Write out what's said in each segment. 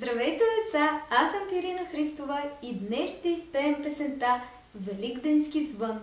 Здравейте, деца! Аз съм Пирина Христова и днес ще изпеем песента Великденски звън.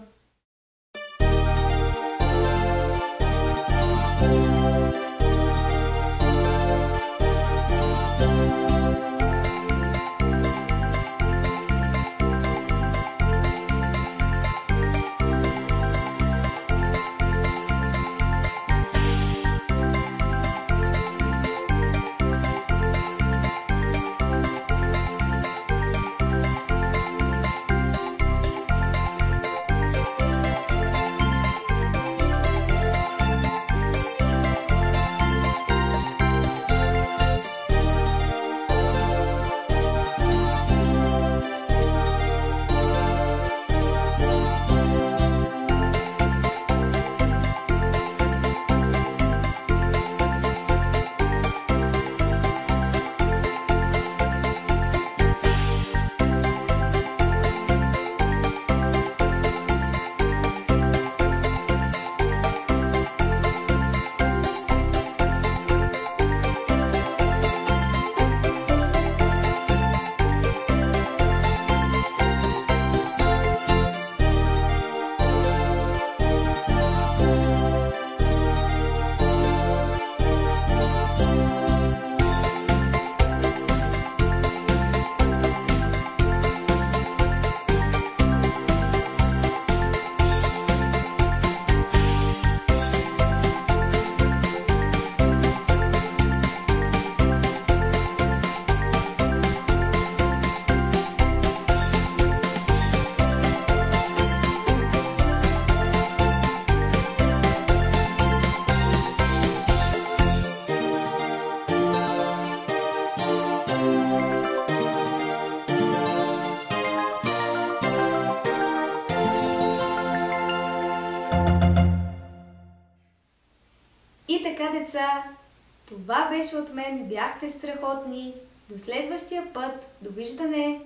И така, деца, това беше от мен. Бяхте страхотни. До следващия път. Довиждане!